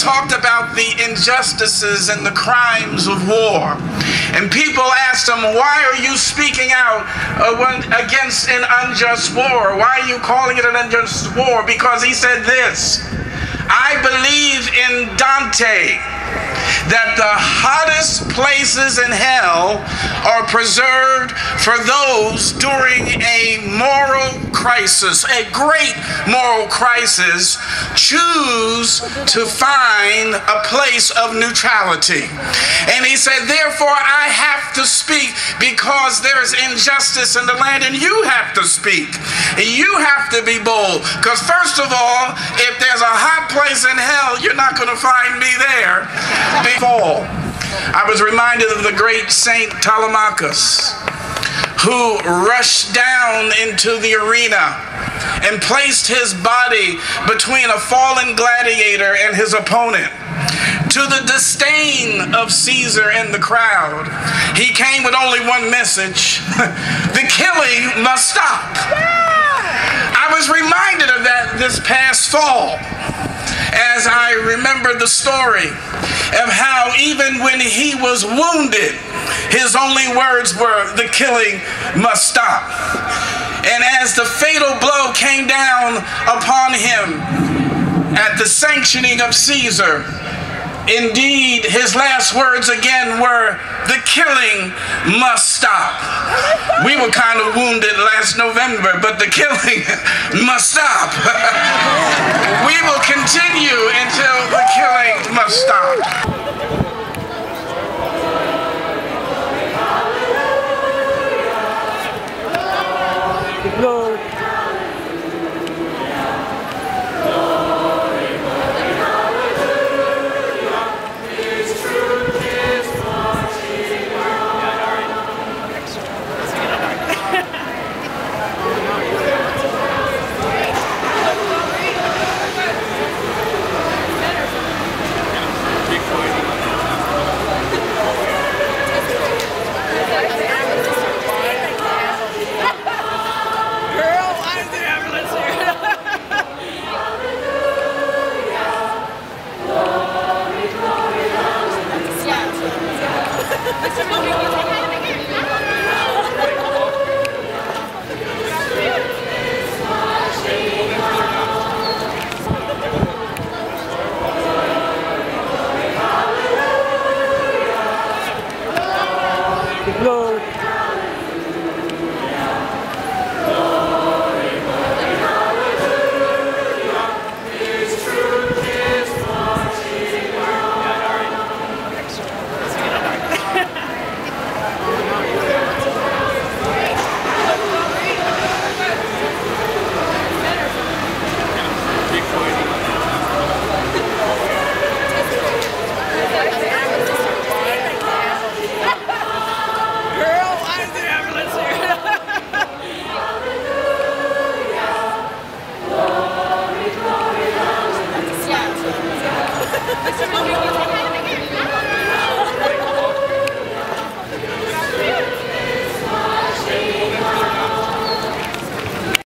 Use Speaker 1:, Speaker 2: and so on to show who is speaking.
Speaker 1: talked about the injustices and the crimes of war. And people asked him, Why are you speaking out uh, against an unjust war? Why are you calling it an unjust war? Because he said this I believe in Dante that the hottest places in hell are preserved for those during a moral crisis, a great moral crisis, choose to find a place of neutrality. And he said, Therefore, I because there's injustice in the land, and you have to speak. And you have to be bold. Because, first of all, if there's a hot place in hell, you're not going to find me there before. I was reminded of the great Saint Telemachus who rushed down into the arena and placed his body between a fallen gladiator and his opponent. To the disdain of Caesar and the crowd, he came with only one message the killing must stop. I was reminded of that this past fall as I remember the story of how even when he was wounded, his only words were, The killing must stop. And as the fatal blow came down upon him at the sanctioning of Caesar, Indeed, his last words again were, The killing must stop. We were kind of wounded last November, but the killing must stop. we will continue until the killing must stop.
Speaker 2: No.